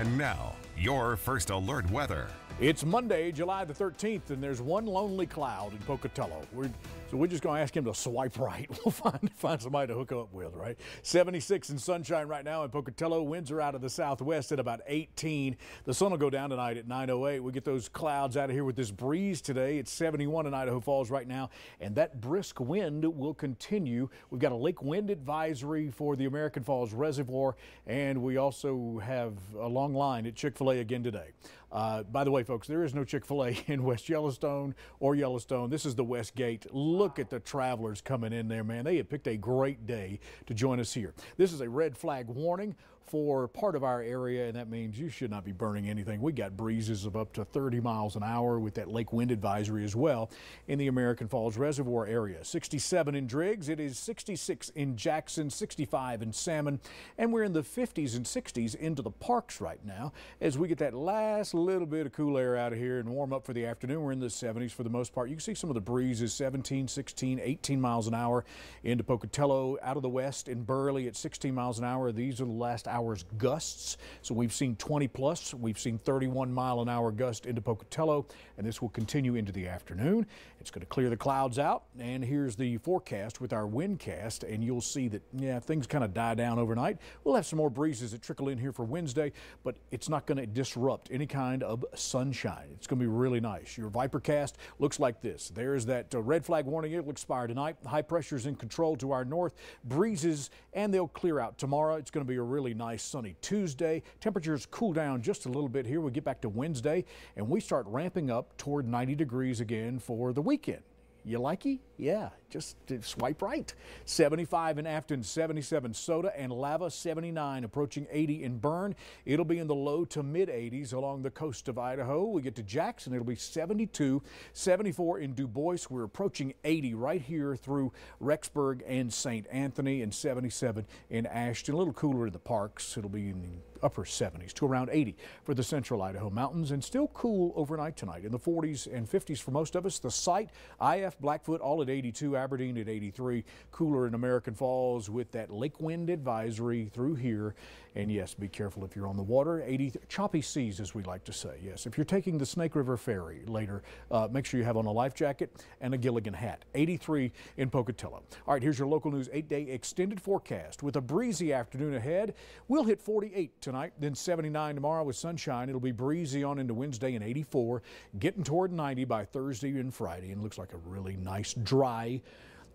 And now, your first alert weather. It's Monday, July the 13th, and there's one lonely cloud in Pocatello. We're, so we're just going to ask him to swipe right. We'll find, find somebody to hook up with, right? 76 and sunshine right now in Pocatello. Winds are out of the southwest at about 18. The sun will go down tonight at 9.08. We get those clouds out of here with this breeze today. It's 71 in Idaho Falls right now, and that brisk wind will continue. We've got a lake wind advisory for the American Falls Reservoir, and we also have a long line at Chick-fil-A again today. Uh, by the way, folks, there is no Chick fil A in West Yellowstone or Yellowstone. This is the West Gate. Look at the travelers coming in there, man. They have picked a great day to join us here. This is a red flag warning for part of our area, and that means you should not be burning anything. We got breezes of up to 30 miles an hour with that lake wind advisory as well in the American Falls Reservoir area. 67 in Driggs, it is 66 in Jackson, 65 in Salmon, and we're in the 50s and 60s into the parks right now as we get that last little bit of cool air out of here and warm up for the afternoon. We're in the 70s for the most part. You can see some of the breezes 17, 16, 18 miles an hour into Pocatello, out of the west in Burley at 16 miles an hour. These are the last hours gusts. So we've seen 20 plus, we've seen 31 mile an hour gust into Pocatello, and this will continue into the afternoon. It's going to clear the clouds out, and here's the forecast with our windcast, and you'll see that, yeah, things kind of die down overnight. We'll have some more breezes that trickle in here for Wednesday, but it's not going to disrupt any kind of sunshine. It's going to be really nice. Your Vipercast looks like this. There's that uh, red flag warning. It will expire tonight. High pressure is in control to our north. Breezes, and they'll clear out tomorrow. It's going to be a really nice sunny Tuesday. Temperatures cool down just a little bit here. We get back to Wednesday, and we start ramping up toward 90 degrees again for the weekend. You likey? Yeah, just swipe right. 75 in Afton, 77 Soda and Lava, 79 approaching 80 in Burn. It'll be in the low to mid 80s along the coast of Idaho. We get to Jackson, it'll be 72, 74 in Dubois. We're approaching 80 right here through Rexburg and St. Anthony and 77 in Ashton. A little cooler in the parks. It'll be in the upper 70s to around 80 for the central Idaho mountains and still cool overnight tonight in the 40s and 50s for most of us. The site, IF Blackfoot, all at 82, Aberdeen at 83, cooler in American Falls with that lake wind advisory through here. And yes, be careful if you're on the water. 80 choppy seas, as we like to say. Yes, if you're taking the Snake River Ferry later, uh, make sure you have on a life jacket and a Gilligan hat. 83 in Pocatello. All right, here's your local news eight-day extended forecast with a breezy afternoon ahead. We'll hit 48 tonight, then 79 tomorrow with sunshine. It'll be breezy on into Wednesday and 84, getting toward 90 by Thursday and Friday, and looks like a really nice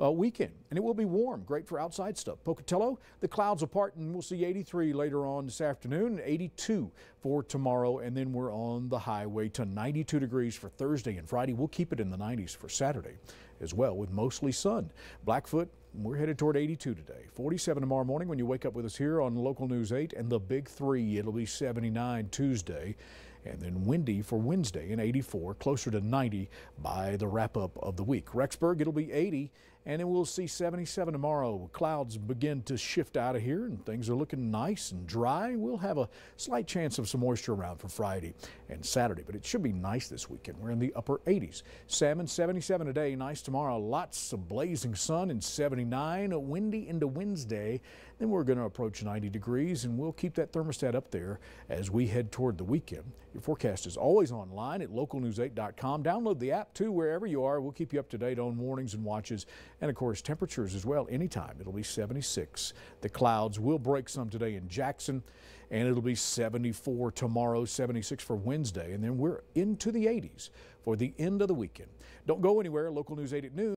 uh, weekend. And it will be warm, great for outside stuff. Pocatello, the clouds apart, and we'll see 83 later on this afternoon, 82 for tomorrow, and then we're on the highway to 92 degrees for Thursday and Friday. We'll keep it in the 90s for Saturday as well with mostly sun. Blackfoot, we're headed toward 82 today. 47 tomorrow morning when you wake up with us here on Local News 8 and the Big 3. It'll be 79 Tuesday and then windy for Wednesday in 84, closer to 90 by the wrap up of the week. Rexburg, it'll be 80 and then we'll see 77 tomorrow. Clouds begin to shift out of here and things are looking nice and dry. We'll have a slight chance of some moisture around for Friday and Saturday, but it should be nice this weekend. We're in the upper 80s. Salmon 77 a day, nice tomorrow. Lots of blazing sun and 79, windy into Wednesday. Then we're going to approach 90 degrees and we'll keep that thermostat up there as we head toward the weekend. Your forecast is always online at localnews8.com. Download the app too wherever you are. We'll keep you up to date on warnings and watches and of course, temperatures as well anytime. It'll be 76. The clouds will break some today in Jackson, and it'll be 74 tomorrow, 76 for Wednesday. And then we're into the 80s for the end of the weekend. Don't go anywhere. Local News 8 at noon.